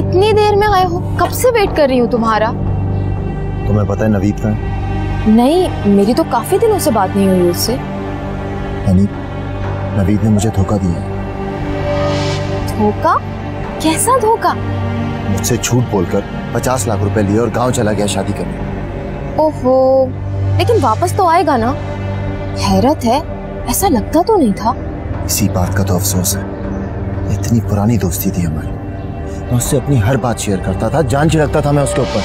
हो? कब से वेट कर रही हूँ तुम्हारा? तुम्हें पता है नवीद का नहीं मेरी तो काफ़ी दिनों से बात नहीं हुई उससे। नवीद ने मुझे धोखा दिया धोखा? कैसा धोखा? मुझसे झूठ बोलकर पचास लाख रुपए लिए और गाँव चला गया शादी करने। ओहो लेकिन वापस तो आएगा ना? हैरत है ऐसा लगता तो नहीं था। इसी बात का तो अफसोस है। इतनी पुरानी दोस्ती थी हमारी। मैं उससे अपनी हर बात शेयर करता था जान छिड़कता था मैं उसके ऊपर।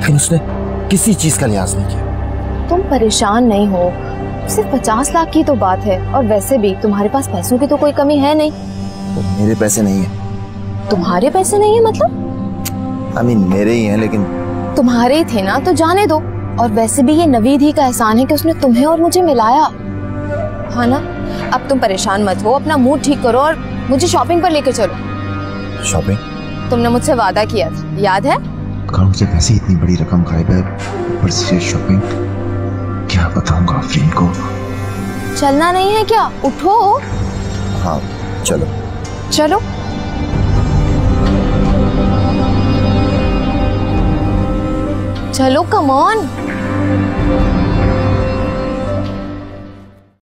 लेकिन उसने किसी चीज़ का लिहाज नहीं किया। तुम परेशान नहीं हो। सिर्फ़ पचास लाख की तो बात है और वैसे भी तुम्हारे पास पैसों की तो कोई कमी है नहीं। वो मेरे पैसे नहीं है। तुम्हारे पैसे नहीं है मतलब? आई मीन मेरे ही हैं लेकिन तुम्हारे ही थे ना तो जाने दो। और वैसे भी ये नवीद ही का एहसान है कि उसने तुम्हें और मुझे मिलाया। हाँ ना? अब तुम परेशान मत हो अपना मूड ठीक करो और मुझे शॉपिंग पर लेके चलो। शॉपिंग तुमने मुझसे वादा किया था। याद है? अकाउंट से पैसे इतनी बड़ी रकम गायब है ऊपर से शॉपिंग क्या बताऊँगा आफरीन को? चलना नहीं है क्या? उठो। हाँ चलो। चलो। चलो कम ऑन